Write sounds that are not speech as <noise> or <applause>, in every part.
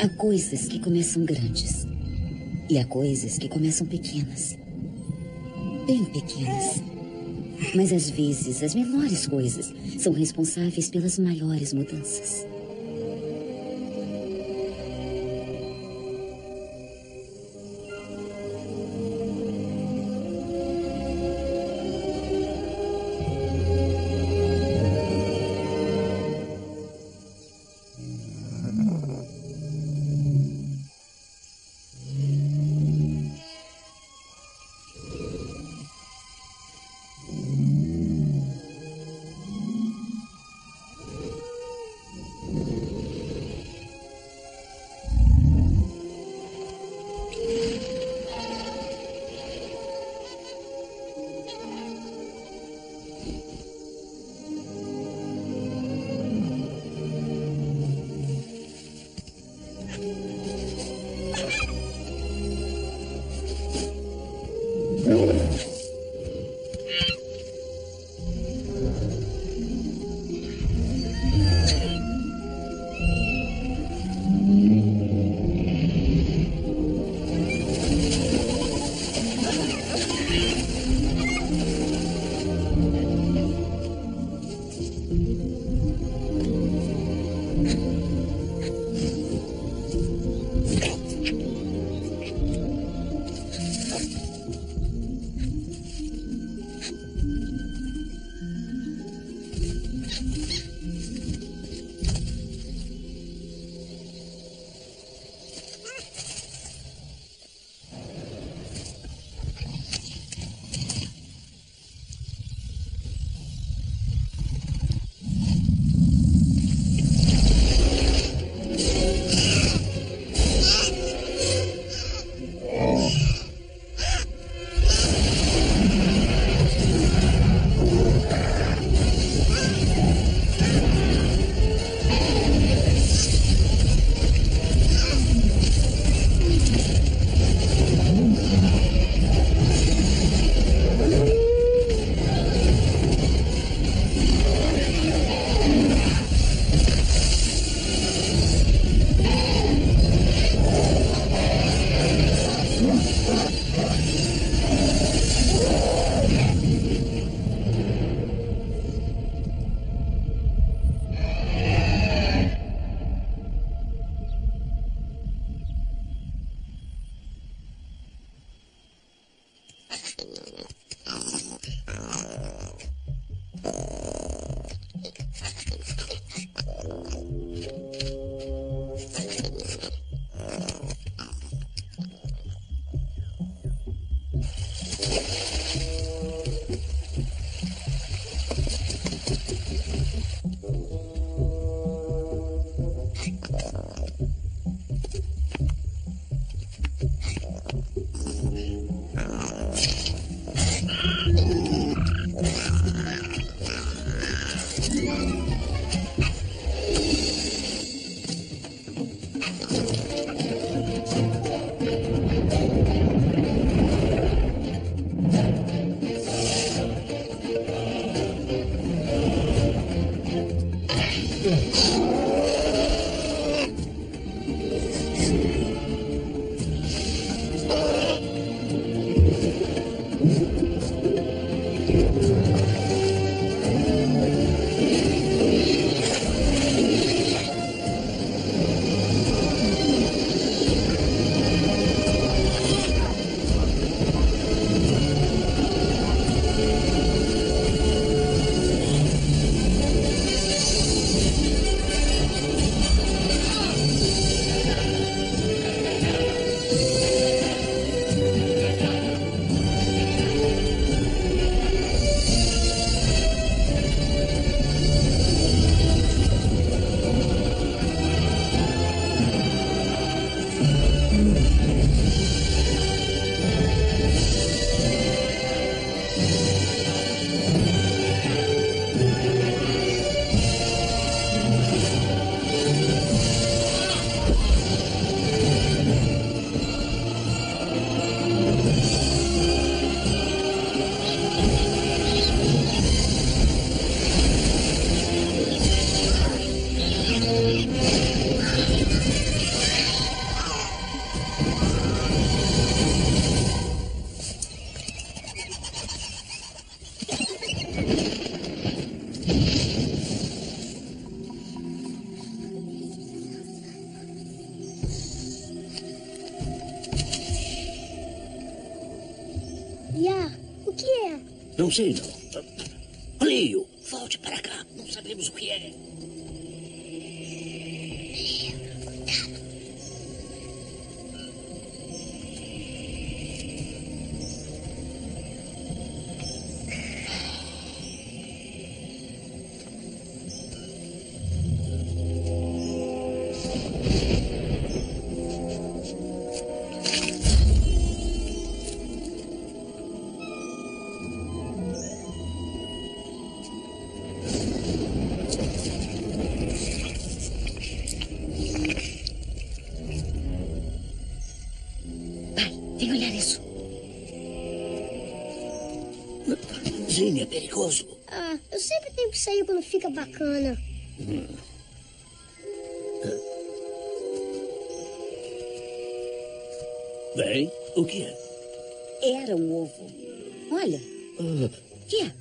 Há coisas que começam grandes. E há coisas que começam pequenas. Bem pequenas. Mas às vezes, as menores coisas são responsáveis pelas maiores mudanças. Não sei, não. Sim, é perigoso. Ah, eu sempre tenho que sair quando fica bacana. Bem, o que é? Era um ovo. Olha, Ah, o que é?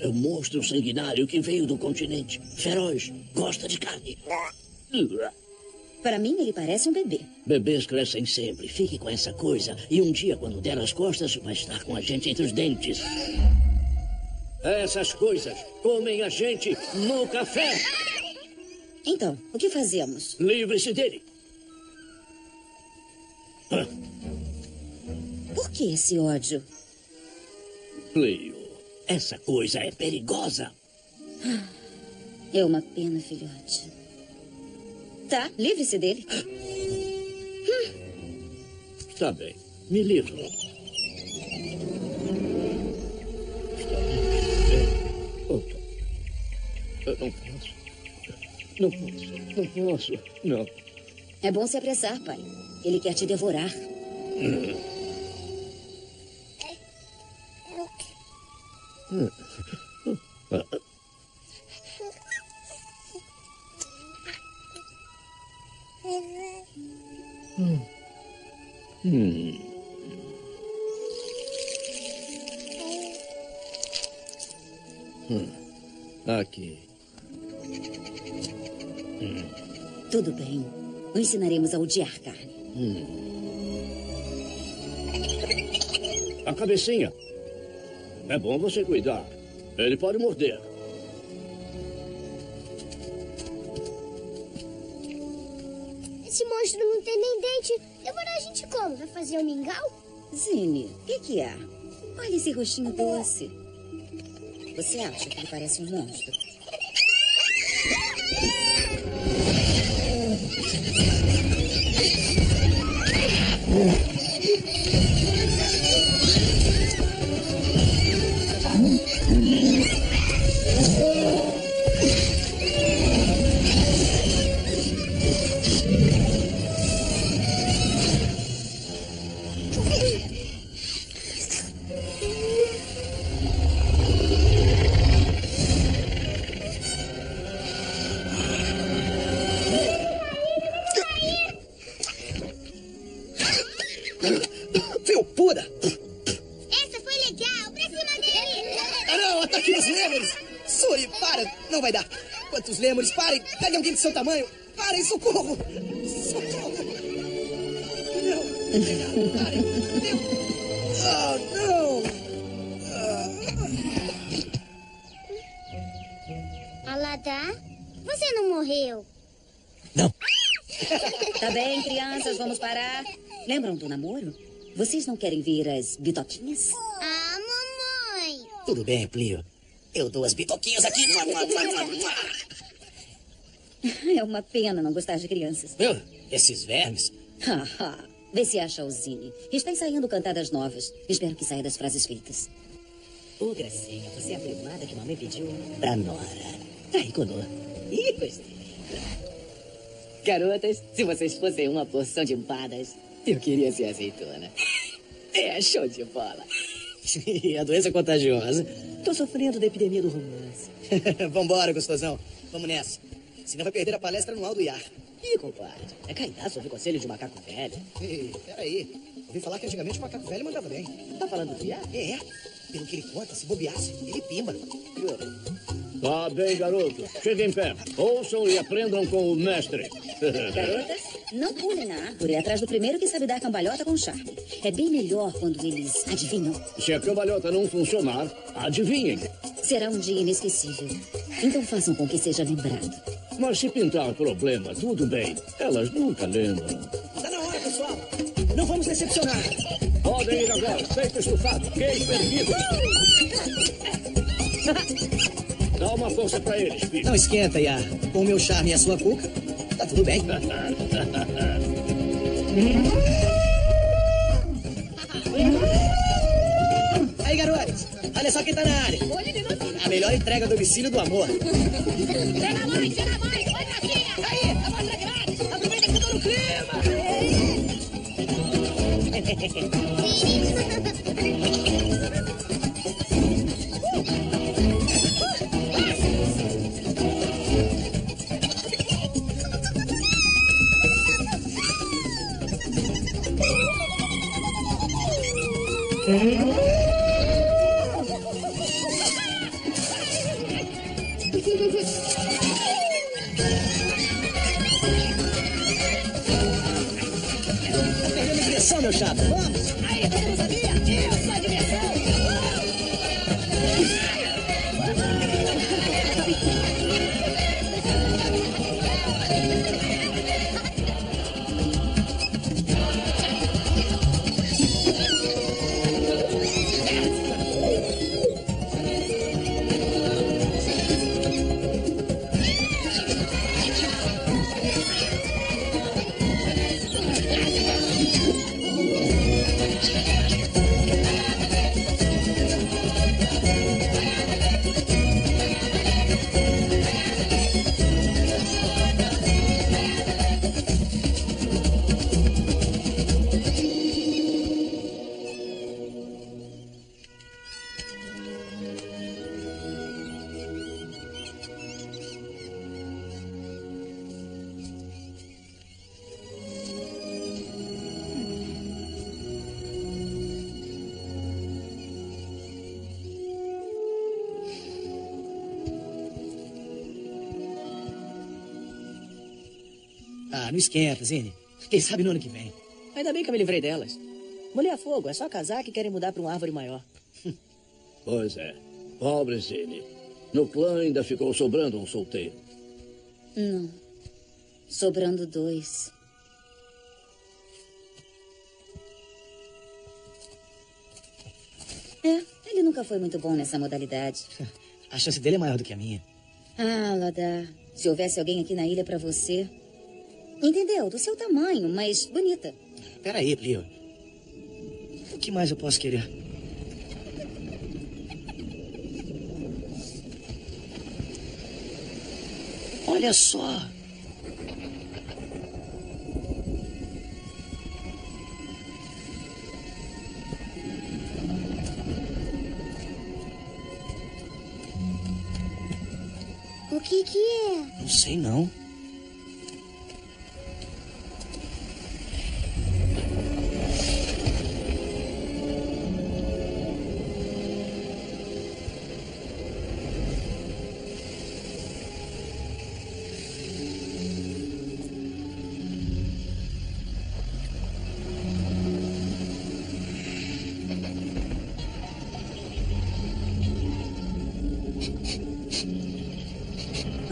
é um monstro sanguinário que veio do continente. Feroz. Gosta de carne. Para mim, ele parece um bebê. Bebês crescem sempre. Fique com essa coisa. E um dia, quando der as costas, vai estar com a gente entre os dentes. Essas coisas comem a gente no café. Então, o que fazemos? Livre-se dele. Por que esse ódio? Leo, essa coisa é perigosa. É uma pena, filhote. Tá, livre-se dele. Está bem. Me livro. Eu não posso. Não posso. Não posso. Não. É bom se apressar, pai. Ele quer te devorar. Aqui. Tudo bem. O ensinaremos a odiar carne. A cabecinha. É bom você cuidar. Ele pode morder. Esse monstro não tem nem dente. Devorar a gente como? Vai fazer um mingau? Zine, o que, que é? Olha esse rostinho doce. Você acha que ele parece um monstro? Do namoro? Vocês não querem ver as bitoquinhas? Ah, mamãe. Tudo bem, Plio. Eu dou as bitoquinhas aqui. <laughs> É uma pena não gostar de crianças. Esses vermes. Vê se acha o Zine. Está ensaiando cantadas novas. Espero que saia das frases feitas. Ô, Gracinha, você é a primada que mamãe pediu Pra Nora. Tá aí, Conor. Ih, gostei. Garotas, se vocês fossem uma porção de empadas, eu queria ser azeitona. <laughs> É, show de bola. <laughs> a doença é contagiosa. Tô sofrendo da epidemia do romance. <laughs> Vambora, gostosão. Vamos nessa. Senão vai perder a palestra anual do IAR. Ih, compadre, é caidaço ouvir conselho de macaco velho. Ei, peraí. Ouvi falar que antigamente o macaco velho mandava bem. Tá falando do Iá? É, pelo que ele conta, se bobeasse, ele pimba. Tá bem, garoto. Cheguem perto. Ouçam e aprendam com o mestre. Garotas, Não pulem na árvore atrás do primeiro que sabe dar cambalhota com charme. É bem melhor quando eles adivinham. Se a cambalhota não funcionar, adivinhem. Será um dia inesquecível. Então façam com que seja lembrado. Mas se pintar problema, tudo bem. Elas nunca lembram. Tá na hora, pessoal. Não vamos decepcionar. Podem ir agora. Peito estufado, queijo perdido. <laughs> Dá uma força pra eles, filho. Não esquenta, Iá. Com o meu charme e a sua cuca, tá tudo bem. Aí, garotos. Olha só quem tá na área. A melhor entrega a domicílio do amor. Eu tô no clima. <laughs> não esquenta, Zine. Quem sabe no ano que vem. Ainda bem que eu me livrei delas. Mulher a fogo, é só casar que querem mudar pra uma árvore maior. <laughs> Pois é. Pobre Zine. No clã ainda ficou sobrando um solteiro. Não. Sobrando dois. É, ele nunca foi muito bom nessa modalidade. <laughs> A chance dele é maior do que a minha. Ah, Ladar. Se houvesse alguém aqui na ilha pra você. Entendeu? Do seu tamanho, mas bonita. Peraí, Plio. O que mais eu posso querer? Olha só. O que que é? Não sei não.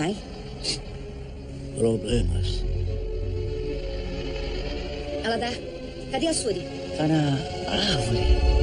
Vai. Problemas. Aladar, cadê a Suri? Tá na árvore.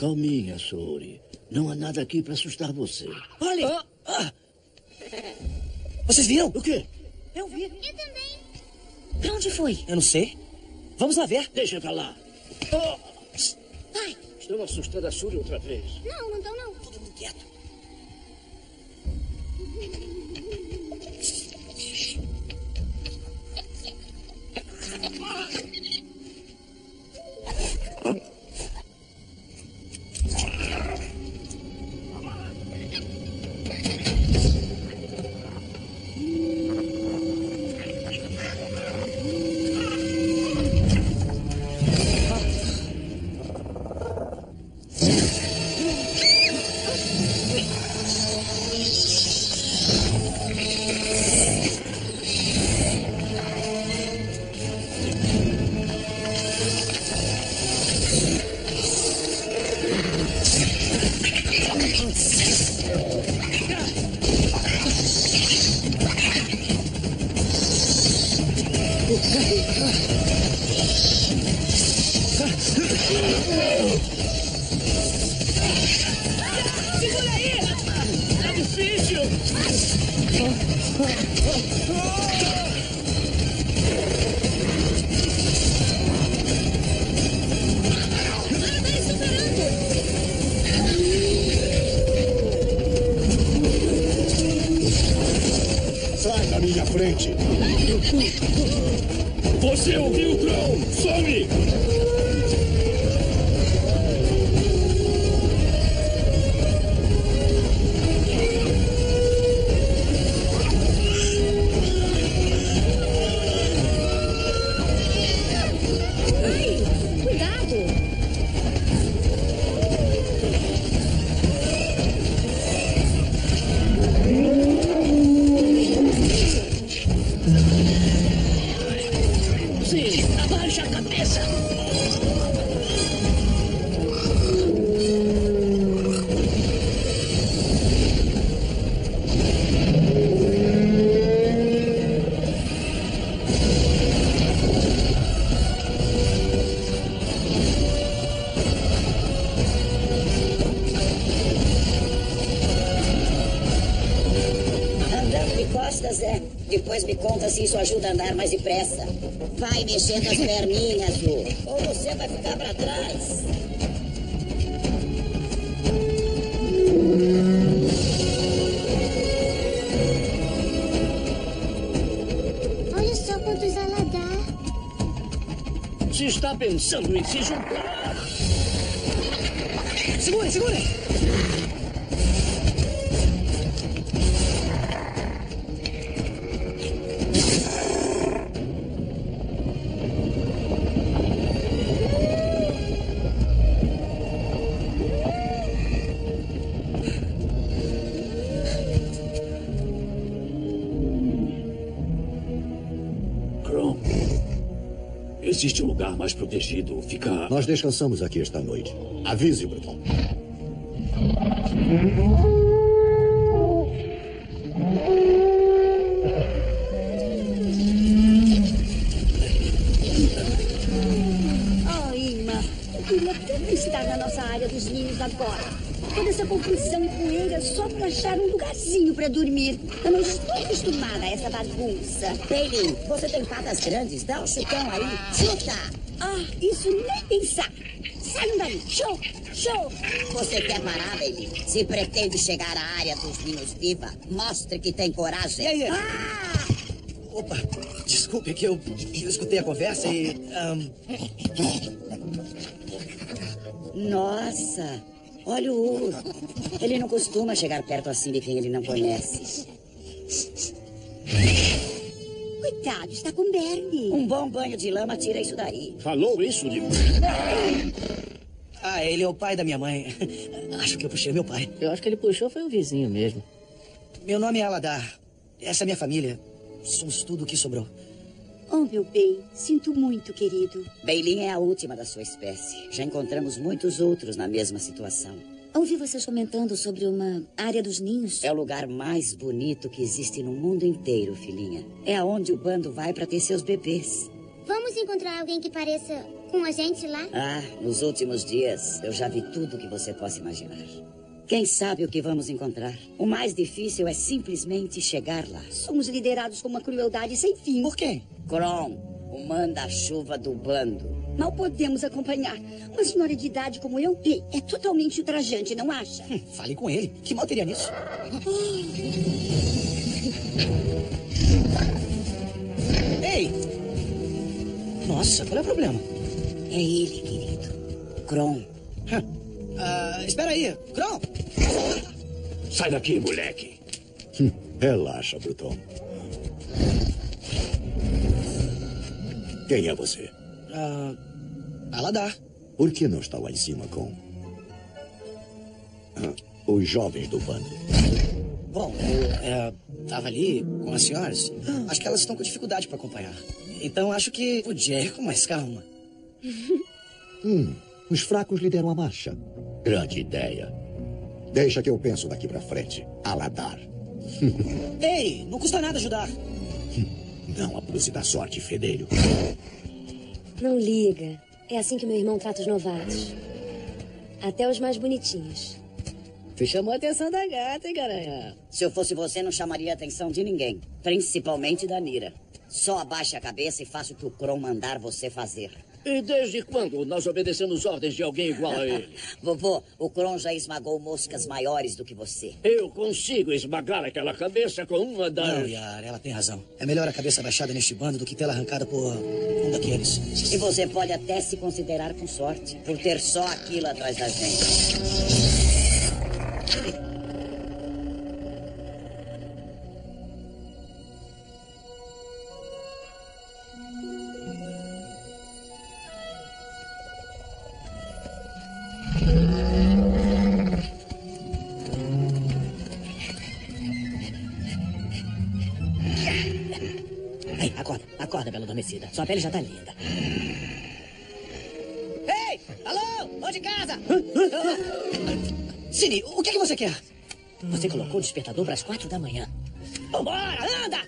Calminha, Sori. Não há nada aqui para assustar você. Olhem! Ah. Vocês viram? O quê? Eu vi. Eu também. Pra onde foi? Eu não sei. Vamos lá ver. Deixa pra lá. Pai, Estão assustando a Suri outra vez. Não, não tô não. Vai mexendo as perninhas, Lu. Ou você vai ficar pra trás. Olha só quantos ela dá. Se está pensando em se juntar. Segurem, segurem! Existe um lugar mais protegido. Fica. Nós descansamos aqui esta noite. Avise, Bruton. Oh, Ima, eu queria tanto estar na nossa área dos ninhos agora. Toda essa confusão e poeira só para achar um lugarzinho para dormir. Eu não estou acostumada a essa bagunça. Bailey, você tem patas grandes. Dá um chutão aí. Chuta! Ah, isso nem pensar. Saiam daí. Show, Show! Você quer parar, baby? Se pretende chegar à área dos ninhos viva, mostre que tem coragem. E aí? Ah! Opa, desculpe que eu, eu escutei a conversa e. ahn, Nossa, olha o. Ele não costuma chegar perto assim de quem ele não conhece. Coitado, está com Bernie. Um bom banho de lama tira isso daí. Falou isso de mim. Ah, ele é o pai da minha mãe. Acho que eu puxei meu pai. Eu acho que ele puxou foi o vizinho mesmo. Meu nome é Aladar. Essa é minha família. Somos tudo o que sobrou. Oh, meu bem, sinto muito, querido. Beilin é a última da sua espécie. Já encontramos muitos outros na mesma situação. Ouvi vocês comentando sobre uma área dos ninhos. É o lugar mais bonito que existe no mundo inteiro, filhinha. É aonde o bando vai para ter seus bebês. Vamos encontrar alguém que pareça com a gente lá? Ah, nos últimos dias eu já vi tudo que você possa imaginar. Quem sabe o que vamos encontrar? O mais difícil é simplesmente chegar lá. Somos liderados com uma crueldade sem fim. Por quê? Kron, o manda-chuva do bando. Mal podemos acompanhar. Uma senhora de idade como eu, ei, é totalmente ultrajante, não acha? Hum, fale com ele. Que mal teria nisso? Ei! Nossa, qual é o problema? É ele, querido. Kron. Hã? Ah, espera aí. Kron! Sai daqui, moleque. Hum, Relaxa, Bruton. Quem é você? Ah, Aladar. Por que não está lá em cima com. ah, os jovens do bando? Bom, eu é, tava ali com as senhoras. Acho que elas estão com dificuldade para acompanhar. Então acho que podia ir com mais calma. <laughs> Hum, os fracos lideram a marcha. Grande ideia. Deixa que eu penso daqui pra frente. Aladar. <laughs> Ei, não custa nada ajudar. Não abuse da sorte, fedelho. Não liga. É assim que meu irmão trata os novatos. Até os mais bonitinhos. Tu chamou a atenção da gata, hein, garanhão? Se eu fosse você, não chamaria a atenção de ninguém. Principalmente da Nira. Só abaixe a cabeça e faça o que o Kron mandar você fazer. E desde quando nós obedecemos ordens de alguém igual a ele? <laughs> Vovô, o Kron já esmagou moscas maiores do que você. Eu consigo esmagar aquela cabeça com uma das. Não, Yara, ela tem razão. É melhor a cabeça baixada neste bando do que tê-la arrancada por um daqueles. E você pode até se considerar com sorte por ter só aquilo atrás da gente. Adormecida. Sua pele já tá linda. Ei! Alô? Ô de casa! Cine, o que, é que você quer? Você colocou o despertador para as quatro da manhã. Vambora, anda!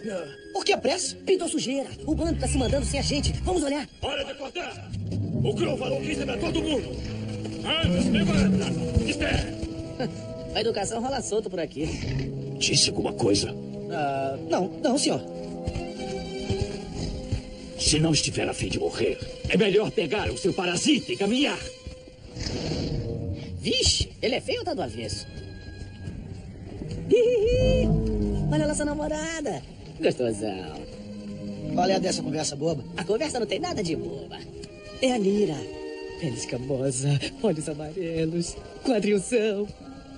Por que a pressa? Pintou sujeira. O bando tá se mandando sem a gente. Vamos olhar. Hora de acordar! O Crow falou que isso é pra todo mundo! Anda, se levanta! Espera! A educação rola solta por aqui. Disse alguma coisa? Ah, não, não, senhor. Se não estiver a fim de morrer, é melhor pegar o seu parasita e caminhar. Vixe, ele é feio ou tá do avesso? Hihihi. <laughs> Olha lá sua namorada. Gostosão. Qual é a dessa conversa boba? A conversa não tem nada de boba. É a Nira. Pele escamosa, olhos amarelos, quadrilzão.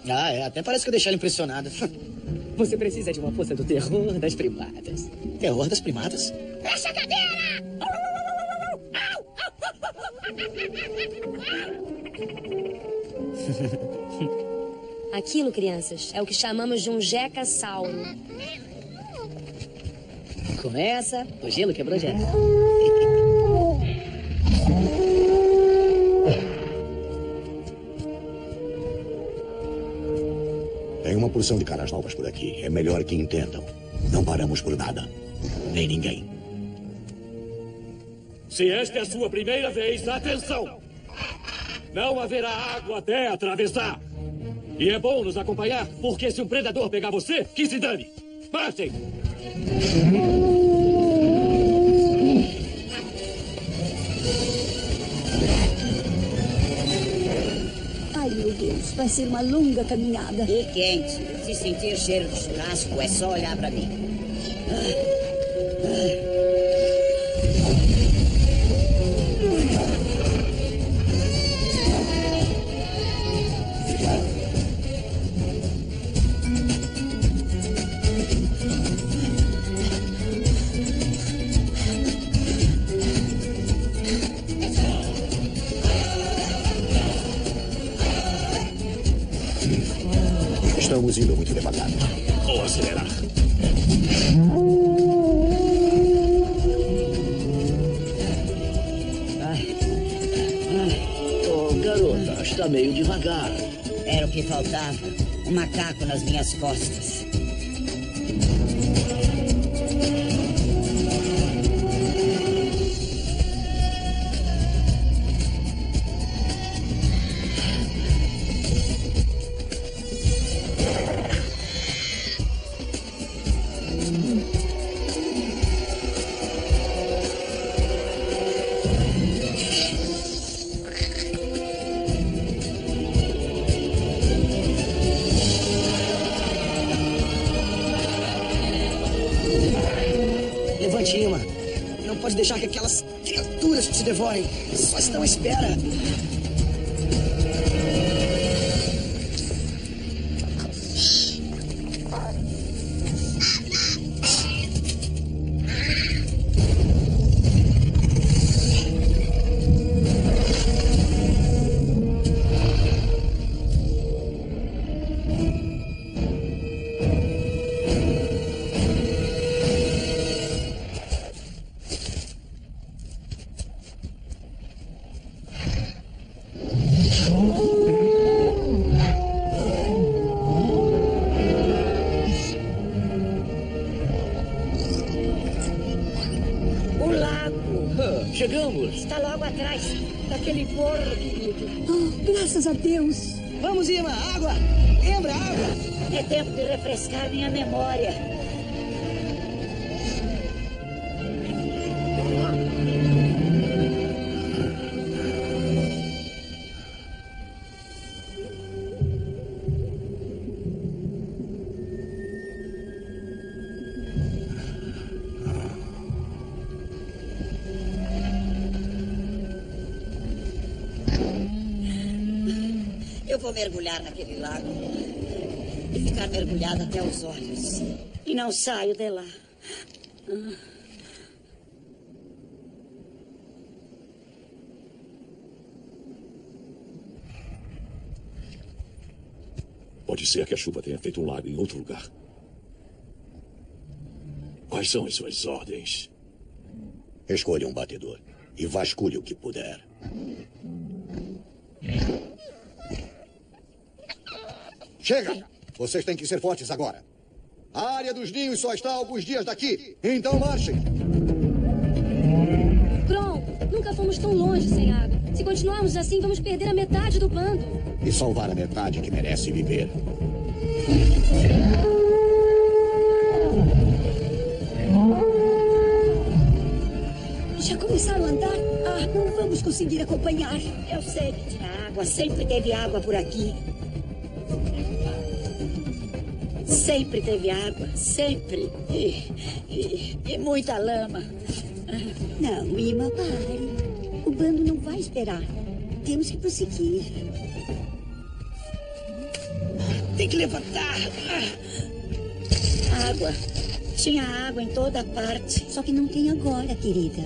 Ah, é. Até parece que eu deixei ela impressionada. <laughs> Você precisa de uma força do terror das primatas. Terror das primatas? Fecha a cadeira! <laughs> Aquilo, crianças, é o que chamamos de um jecassauro. Com essa, o gelo quebrou geral. <laughs> Tem uma porção de caras novas por aqui. É melhor que entendam. Não paramos por nada. Nem ninguém. Se esta é a sua primeira vez, atenção! Não haverá água até atravessar. E é bom nos acompanhar, porque se um predador pegar você, que se dane. Marchem! Ai, vai ser uma longa caminhada. E quente. Se sentir cheiro de churrasco, é só olhar para mim. Ah, faltava. Um macaco nas minhas costas. Estão à espera. Vou mergulhar naquele lago e ficar mergulhada até os olhos. E não saio de lá. Ah. Pode ser que a chuva tenha feito um lago em outro lugar. Quais são as suas ordens? Escolha um batedor e vasculhe o que puder. Chega! Vocês têm que ser fortes agora. A área dos ninhos só está alguns dias daqui. Então marchem. Pronto, nunca fomos tão longe sem água. Se continuarmos assim, vamos perder a metade do bando. E salvar a metade que merece viver. Já começaram a andar? Ah, não vamos conseguir acompanhar. Eu sei que tinha água, sempre teve água por aqui. Sempre teve água, sempre. E, e- e muita lama. Não, Ima, pare. O bando não vai esperar. Temos que prosseguir. Tem que levantar. Água. Tinha água em toda parte. Só que não tem agora, querida.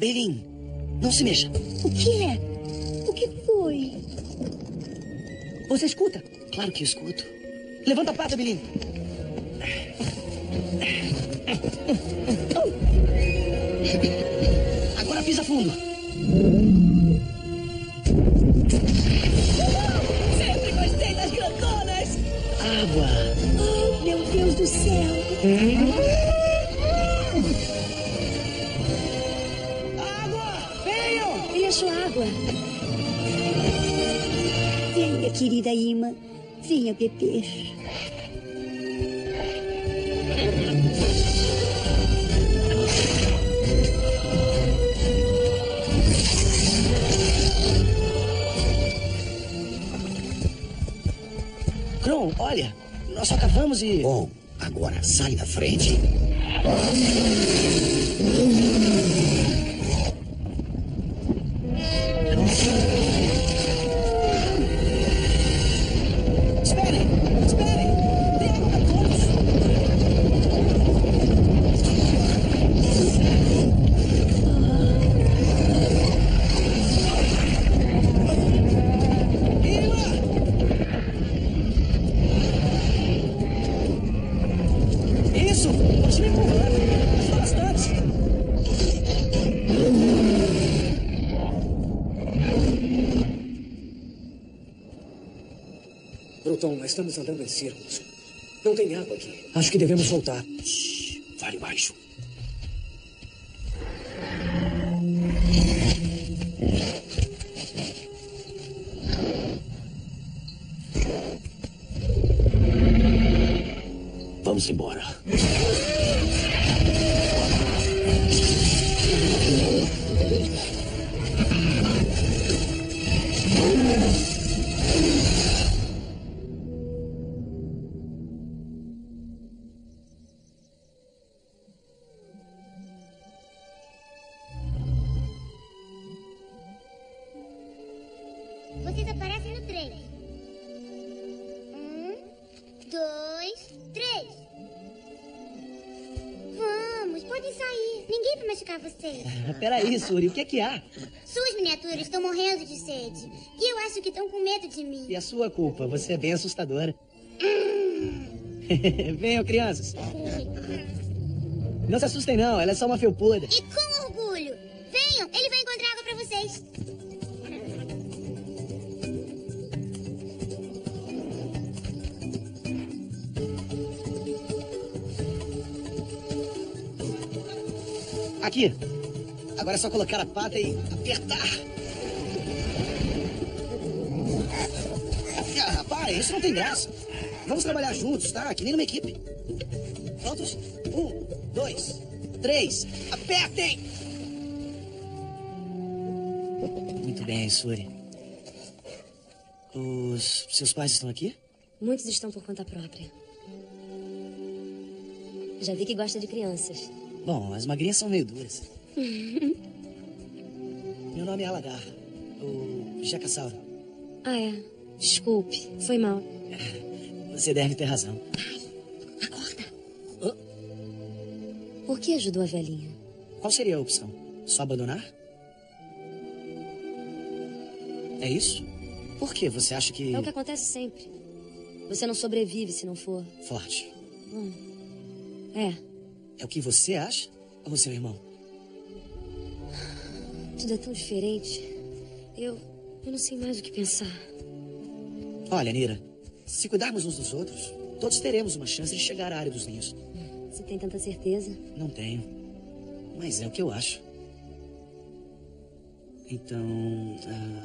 Belin, não se mexa. O que é? O que foi? Você escuta? Claro que escuto. Levanta a pata, Belin. Agora pisa fundo. Sempre gostei das grandonas. Água. Oh, meu Deus do céu. Água! Querida Ima. Venha beber. Kron, olha, nós só acabamos e. Bom, agora sai da frente. Nós estamos andando em círculos. Não tem água aqui. Acho que devemos voltar. Fale baixo. Peraí, Suri, o que é que há? Suas miniaturas estão morrendo de sede. E eu acho que estão com medo de mim. E a sua culpa, você é bem assustadora. <laughs> Venham, crianças. Não se assustem, não, ela é só uma felpuda. E com orgulho. Venham, ele vai encontrar água pra vocês. Aqui. Agora é só colocar a pata e apertar. Ah, parem, isso não tem graça. Vamos trabalhar juntos, tá? Que nem numa equipe. Prontos? Um, dois, três. Apertem! Muito bem, Suri. Os seus pais estão aqui? Muitos estão por conta própria. Já vi que gosta de crianças. Bom, as magrinhas são meio duras. <laughs> Meu nome é Alagar, o Jacassauro. Ah, é. Desculpe, foi mal. <laughs> Você deve ter razão. Por que ajudou a velhinha? Qual seria a opção? Só abandonar? É isso? Por que você acha que. É o que acontece sempre. Você não sobrevive se não for. Forte. Hum. É, É o que você acha? Ou seu irmão? Tudo é tão diferente. Eu. Eu não sei mais o que pensar. Olha, Nira, se cuidarmos uns dos outros, todos teremos uma chance de chegar à área dos ninhos. Você tem tanta certeza? Não tenho. Mas é o que eu acho. Então.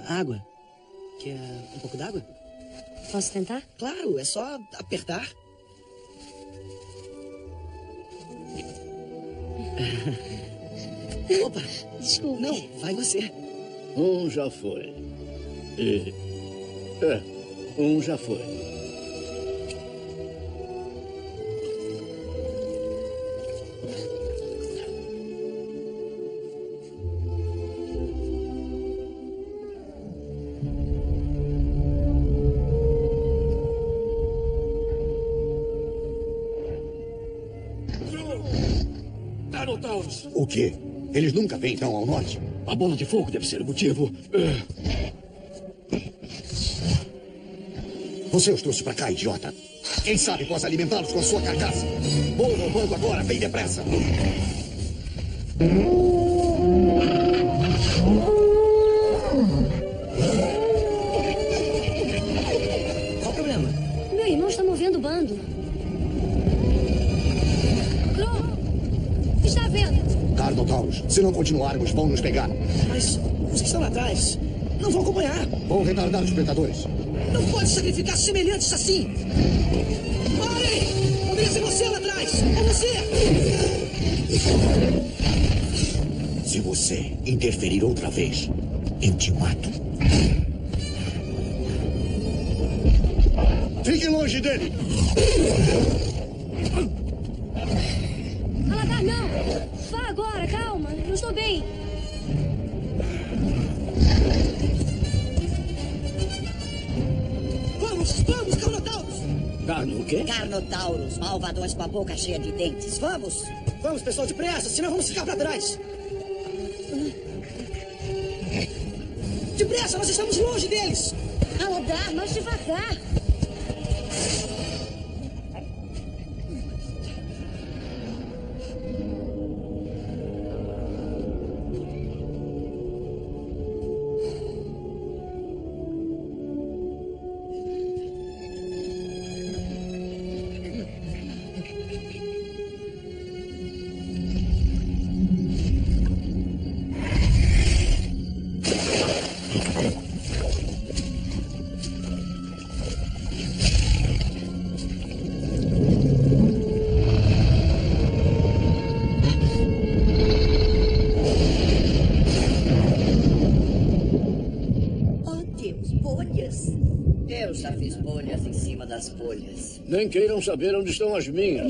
ah, água? Quer um pouco d'água? Posso tentar? Claro, é só apertar. <laughs> Opa! Desculpe. Não, vai você. Um já foi. E. É, um já foi. Anotaurus! O quê? Eles nunca vêm tão ao norte. A bola de fogo deve ser o motivo. É, Você os trouxe pra cá, idiota. Quem sabe possa alimentá-los com a sua carcaça. Vou ao banco agora, bem depressa. Se não continuarmos, vão nos pegar. Mas os que estão lá atrás. Não vão acompanhar. Vou retardar os predadores. Não pode sacrificar semelhantes assim. Parem! Poderia ser você lá atrás. É você. Se você interferir outra vez, eu te mato. Fique longe dele! Aladar, não! Vá agora, calma. Eu estou bem. Vamos, vamos, Carnotaurus! Carno o quê? Carnotaurus, malvadões com a boca cheia de dentes. Vamos! Vamos, pessoal, depressa, senão vamos ficar para trás. Depressa, nós estamos longe deles. Aladar, mais devagar. Nem queiram saber onde estão as minhas.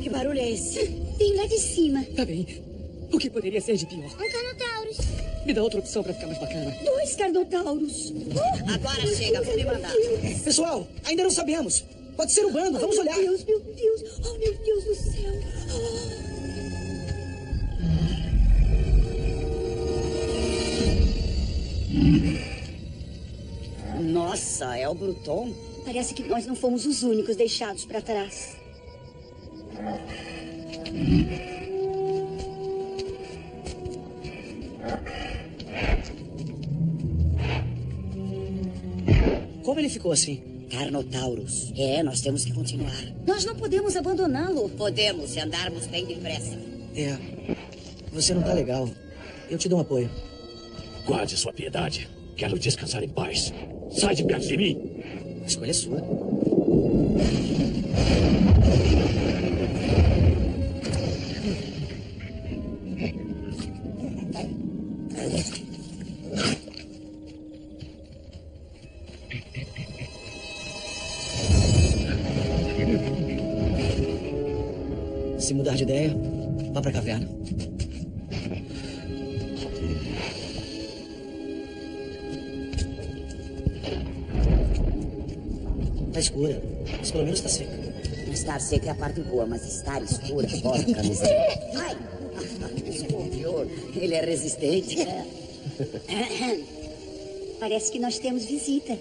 Que barulho é esse? Vem lá de cima. Tá bem. O que poderia ser de pior? Um Carnotaurus. Me dá outra opção pra ficar mais bacana. Dois carnotauros. Agora chega, vou me mandar. Pessoal, ainda não sabemos. Pode ser o bando, vamos olhar. Meu Deus, meu Deus. Oh, meu Deus do céu. Nossa, é o Bruton. Parece que nós não fomos os únicos deixados para trás. Como ele ficou assim? Carnotaurus. É, nós temos que continuar. Nós não podemos abandoná-lo. Podemos, se andarmos bem depressa. É. Você não tá legal. Eu te dou um apoio. Guarde sua piedade. Quero descansar em paz. Sai de perto de mim. Escolha é sua. Parte boa, mas estar escura, bota a camiseta. Ai! Escorpião, ele é resistente. Parece que nós temos visita.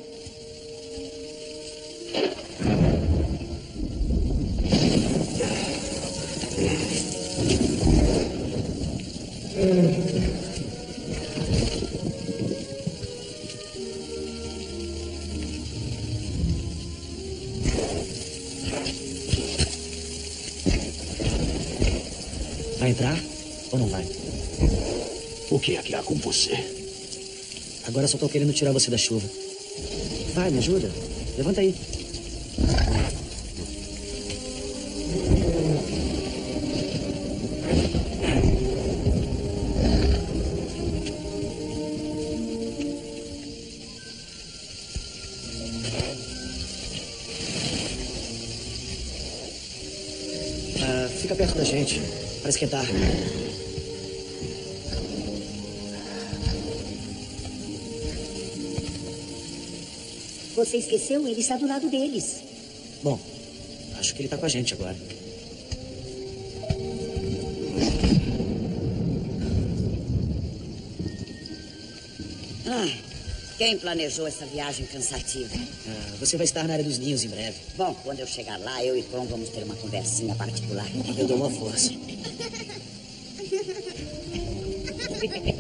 Você? Agora só tô querendo tirar você da chuva. Vai, me ajuda. Levanta aí. Ah, fica perto da gente, para esquentar. Você esqueceu? Ele está do lado deles. Bom, acho que ele tá com a gente agora. Ah, quem planejou essa viagem cansativa? Ah, você vai estar na área dos ninhos em breve. Bom, quando eu chegar lá, eu e Tom vamos ter uma conversinha particular. Eu dou uma força. <laughs>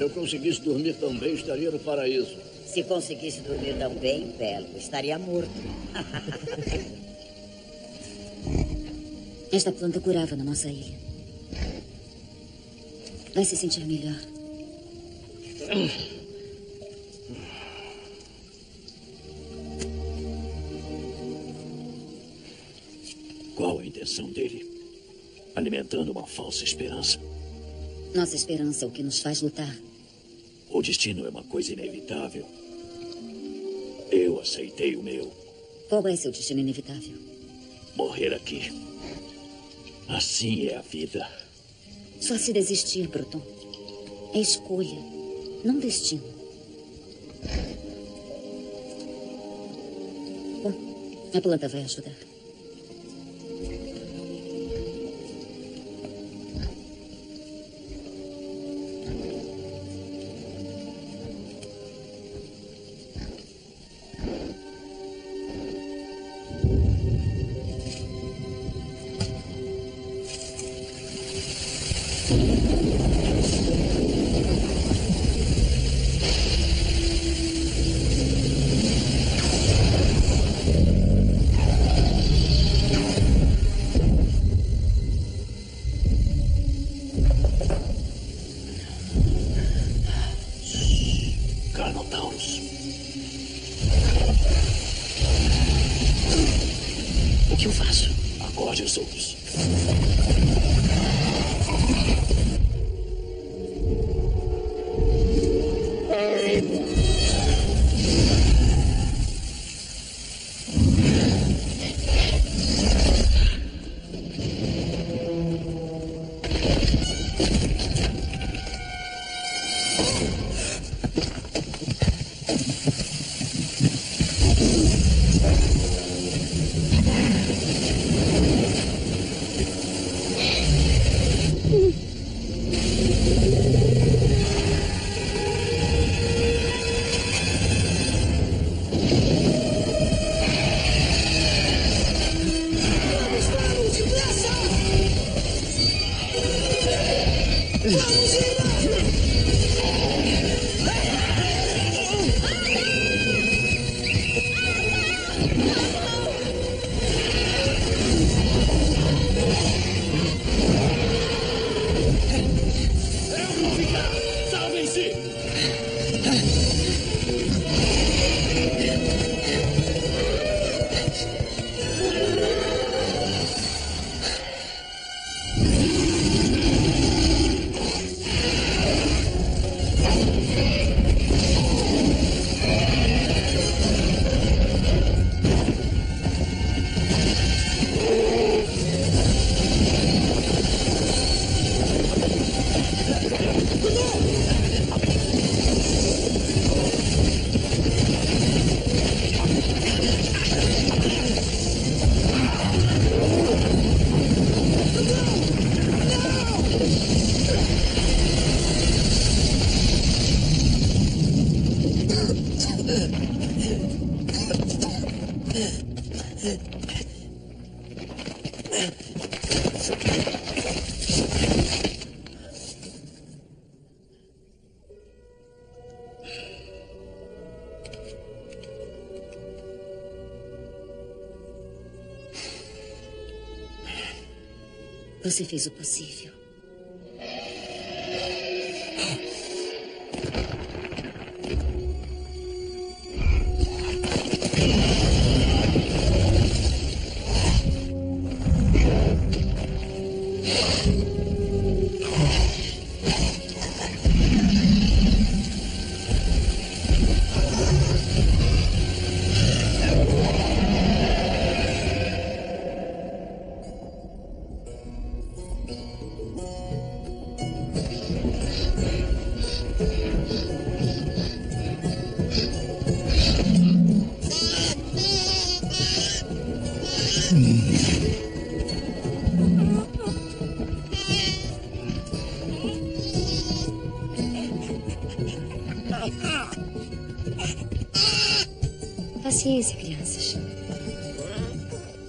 Se eu conseguisse dormir tão bem, estaria no paraíso. Se conseguisse dormir tão bem, belo, estaria morto. Esta planta curava na nossa ilha. Vai se sentir melhor. Qual a intenção dele? Alimentando uma falsa esperança. Nossa esperança é o que nos faz lutar. O destino é uma coisa inevitável. Eu aceitei o meu. Qual é seu destino inevitável? Morrer aqui. Assim é a vida. Só se desistir, Bruton. É escolha, não destino. Bom, a planta vai ajudar. Você fez o possível. Paciência, crianças.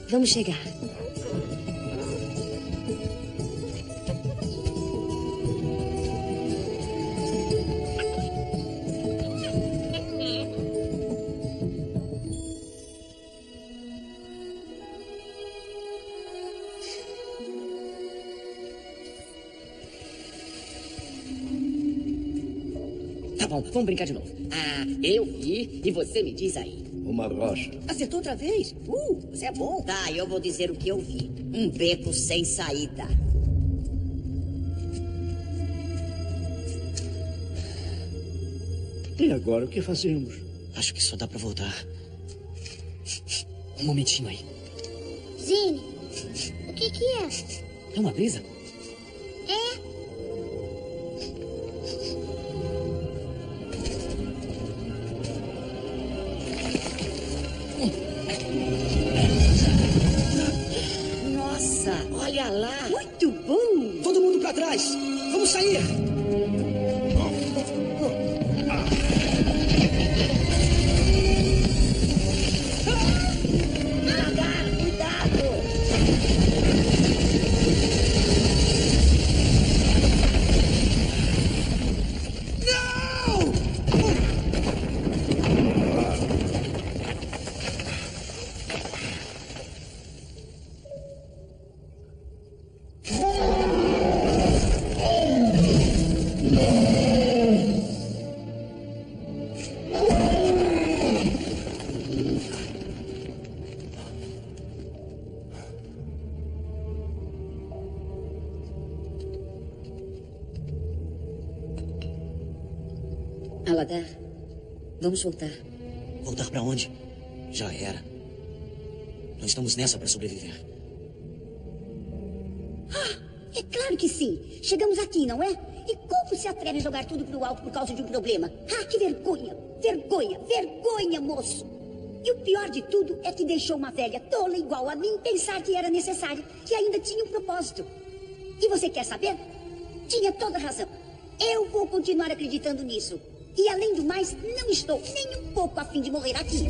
Vamos chegar. Tá bom, vamos brincar de novo. Ah, eu vi e você me diz aí. Uma rocha. Acertou outra vez? Uh, você é bom. Tá, eu vou dizer o que eu vi. Um beco sem saída. E agora o que fazemos? Acho que só dá pra voltar. Um momentinho aí. Zine, o que que é? É uma brisa? Sair. Vamos voltar. Voltar pra onde? Já era. Nós estamos nessa pra sobreviver. É claro que sim. Chegamos aqui, não é? E como se atreve a jogar tudo pro alto por causa de um problema? Ah, que vergonha! Vergonha! Vergonha, moço! E o pior de tudo é que deixou uma velha tola igual a mim pensar que era necessário, que ainda tinha um propósito. E você quer saber? Tinha toda razão. Eu vou continuar acreditando nisso. E além do mais, não estou nem um pouco afim de morrer aqui.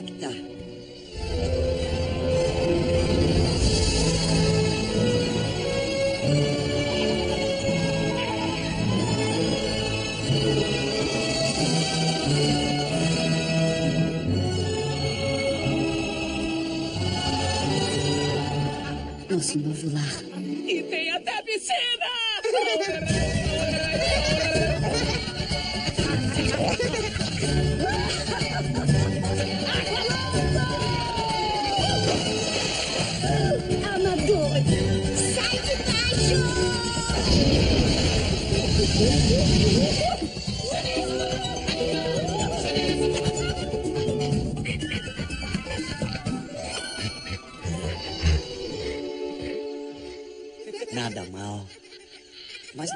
Intacta. Nosso novo lar. E tem até piscina! <laughs>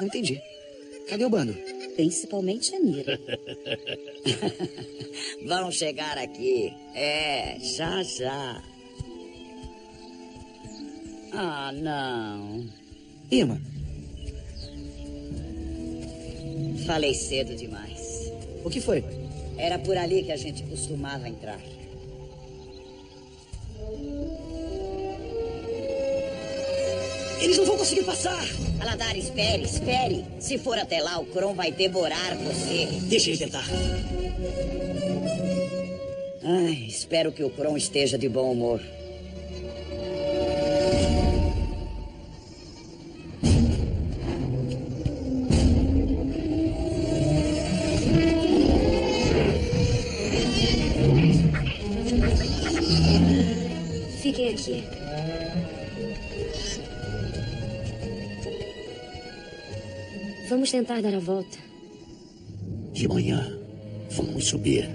não entendi. Cadê o bando? Principalmente a Mira. <laughs> Vão chegar aqui. É, já já. Ah, não. Irma, Falei cedo demais. o que foi? Era por ali que a gente costumava entrar. Eles não vão conseguir passar! Aladar, espere, espere. Se for até lá, o Kron vai devorar você. Deixa ele tentar. Ai, espero que o Kron esteja de bom humor. Fiquem aqui. Vamos tentar dar a volta. De manhã, vamos subir.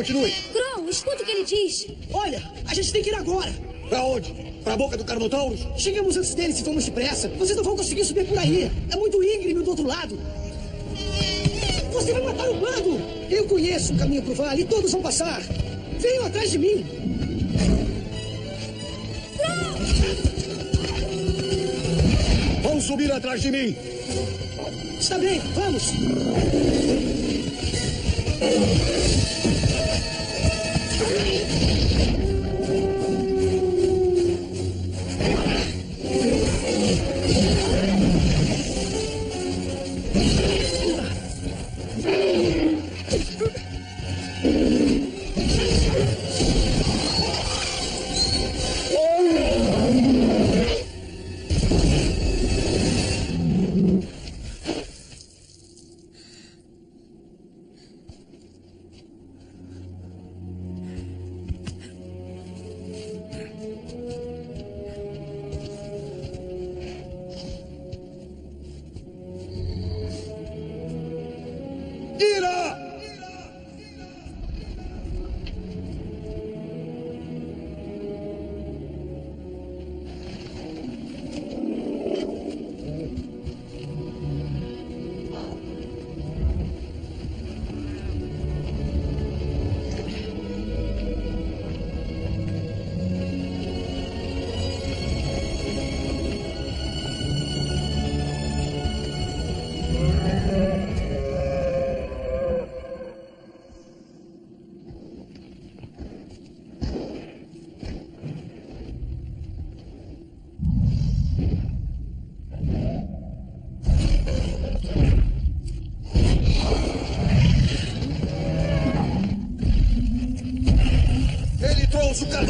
Continue! Crow, escuta o que ele diz. Olha, a gente tem que ir agora! Pra onde? Pra boca do Carnotaurus? Chegamos antes deles se formos depressa. Vocês não vão conseguir subir por aí. É muito íngreme do outro lado. Você vai matar o bando! Eu conheço o caminho pro vale e todos vão passar. Venham atrás de mim. Vão subir atrás de mim! Está bem, vamos.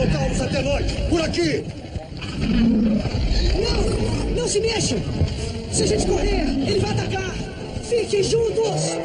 Trouxe o Carnotaurus até nós! Por aqui! Não! Não se mexam! Se a gente correr, ele vai atacar! Fiquem juntos!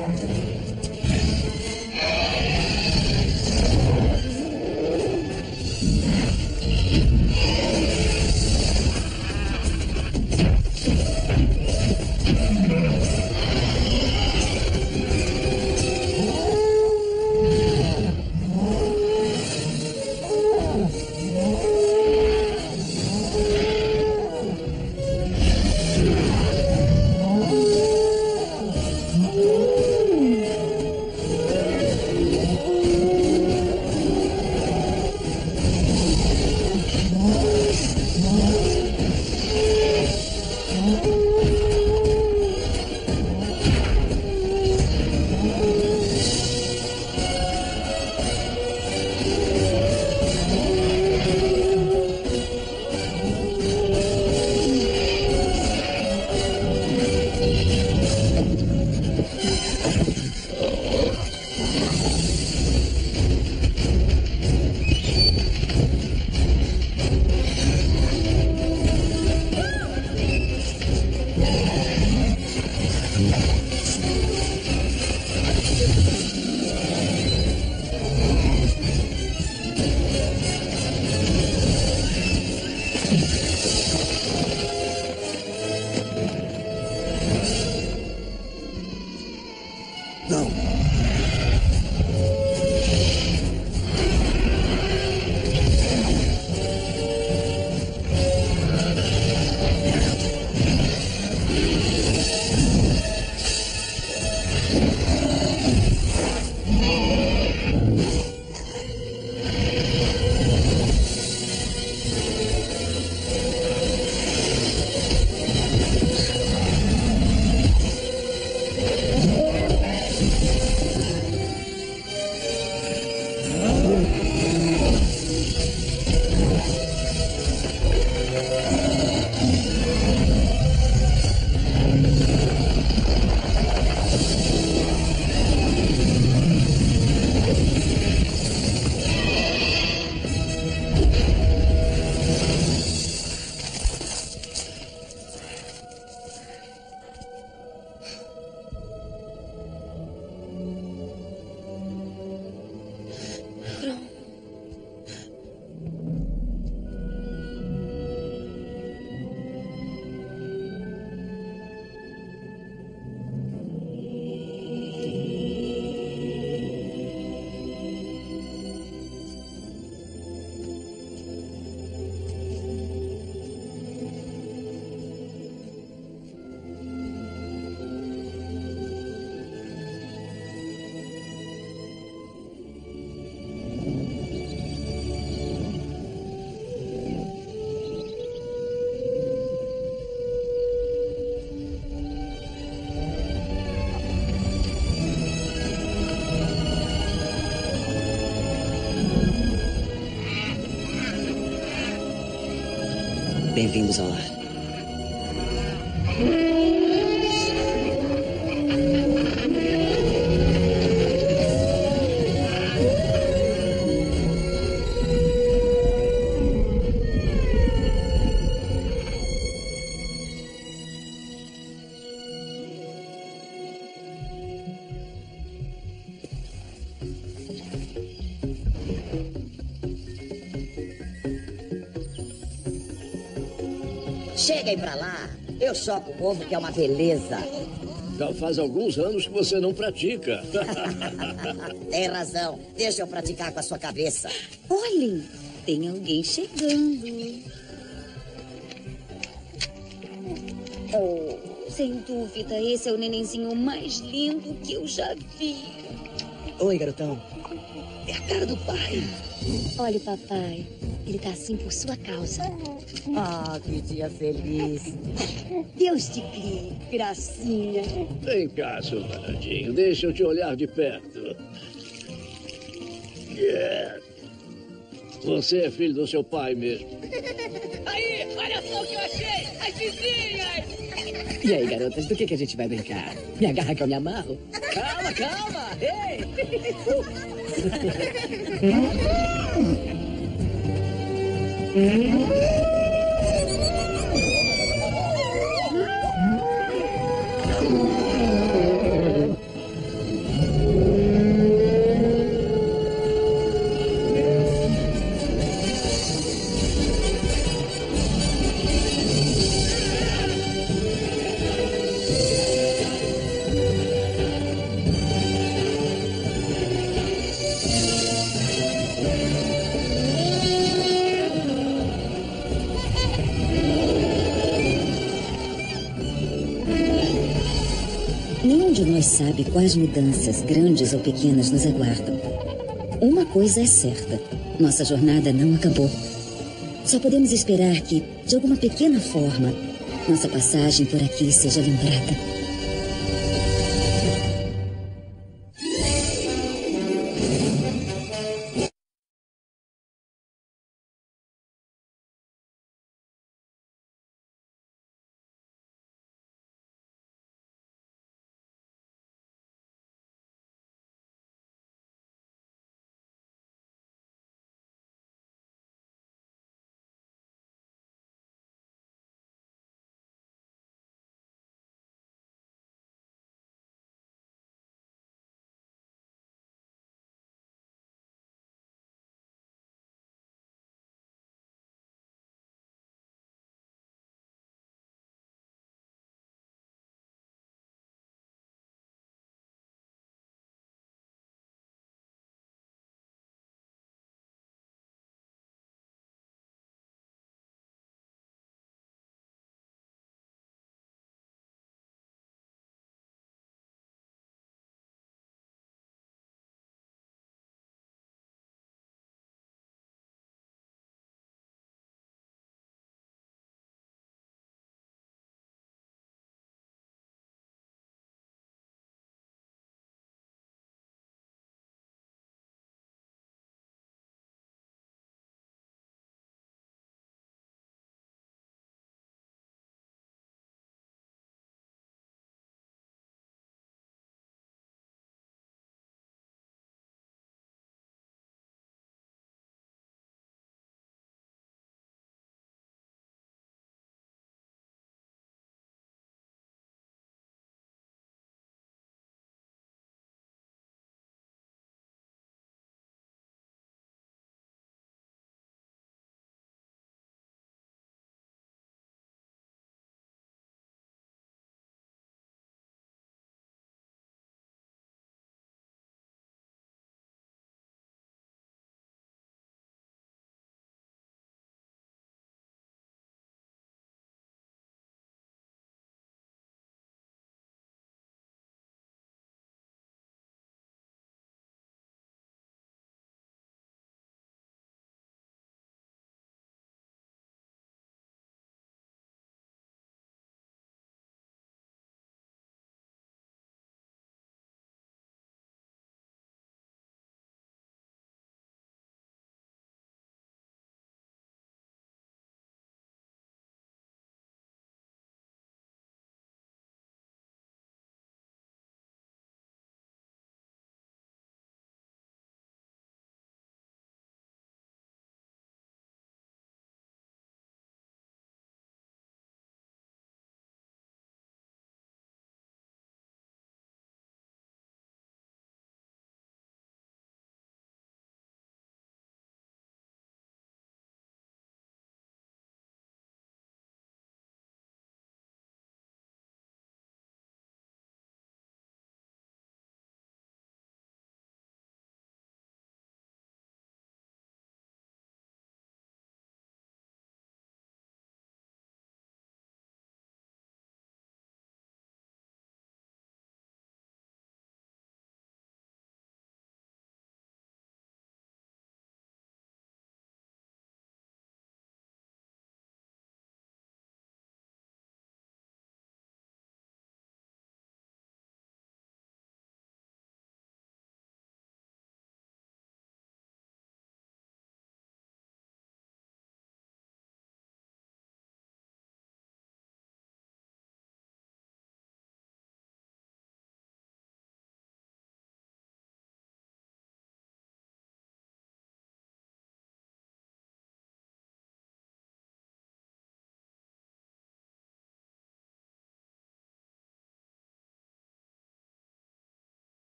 Bem-vindos ao lar. Cheguem pra lá. Eu choco o povo que é uma beleza. Já faz alguns anos que você não pratica. <laughs> Tem razão. Deixa eu praticar com a sua cabeça. Olhem, tem alguém chegando. Oh, sem dúvida, esse é o nenenzinho mais lindo que eu já vi. Oi, garotão. É a cara do pai. Olha o papai. Ele tá assim por sua causa. Ah, que dia feliz. Deus te crie, gracinha. Vem cá, seu danadinho. Deixa eu te olhar de perto. Yeah. Você é filho do seu pai mesmo. Aí, olha só o que eu achei! As vizinhas! E aí, garotas, do que, que a gente vai brincar? Me agarra que eu me amarro? Calma, calma! Ei! Nenhum <laughs> nós sabe quais mudanças, grandes ou pequenas, nos aguardam. Uma coisa é certa: nossa jornada não acabou. Só podemos esperar que, de alguma pequena forma, nossa passagem por aqui seja lembrada.